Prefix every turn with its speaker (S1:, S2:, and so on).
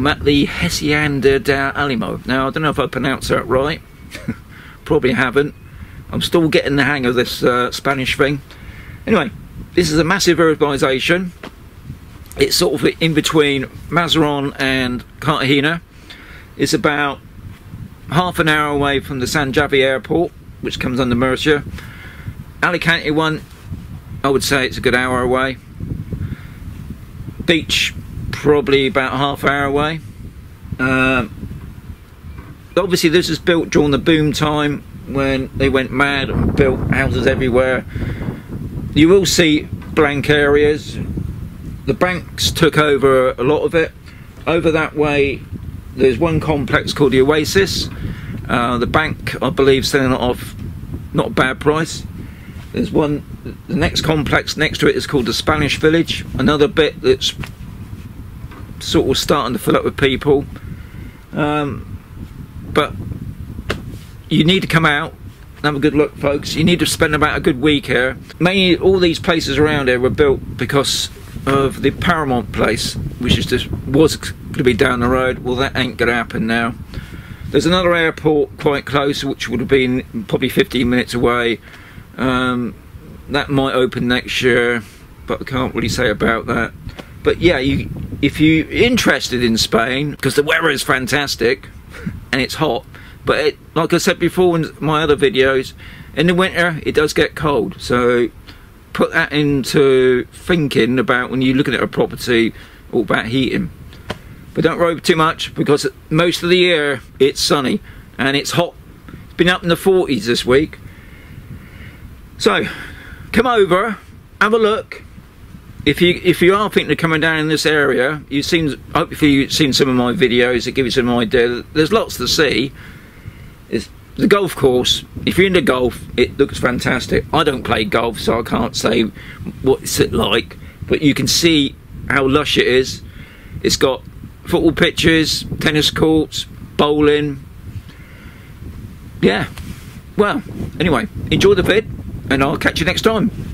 S1: I'm at the Hacienda da Alimo. Now, I don't know if I pronounced that right. Probably haven't. I'm still getting the hang of this uh, Spanish thing. Anyway, this is a massive urbanization. It's sort of in between Mazarrón and Cartagena. It's about half an hour away from the San Javier airport, which comes under Murcia. Alicante one, I would say it's a good hour away. Beach, probably about half hour away. Um, obviously, this was built during the boom time when they went mad and built houses everywhere. You will see blank areas. The banks took over a lot of it. Over that way, there's one complex called the Oasis. Uh, the bank, I believe, selling it off not a bad price. There's one, the next complex next to it is called the Spanish Village. Another bit that's sort of starting to fill up with people. Um, but you need to come out and have a good look folks. You need to spend about a good week here. Mainly all these places around here were built because of the Paramount place which is just was going to be down the road. Well that ain't gonna happen now. There's another airport quite close which would have been probably 15 minutes away. Um, that might open next year but I can't really say about that. But yeah you if you're interested in Spain because the weather is fantastic and it's hot but it, like I said before in my other videos in the winter it does get cold. So put that into thinking about when you're looking at a property or about heating. But don't worry too much because most of the year it's sunny and it's hot. It's been up in the 40s this week. So come over have a look if you if you are thinking of coming down in this area you've seen hopefully you've seen some of my videos that give you some idea. There's lots to see. It's the golf course. If you're into golf it looks fantastic. I don't play golf so I can't say what it's like but you can see how lush it is. It's got football pitches tennis courts bowling. Yeah. Well anyway enjoy the vid and I'll catch you next time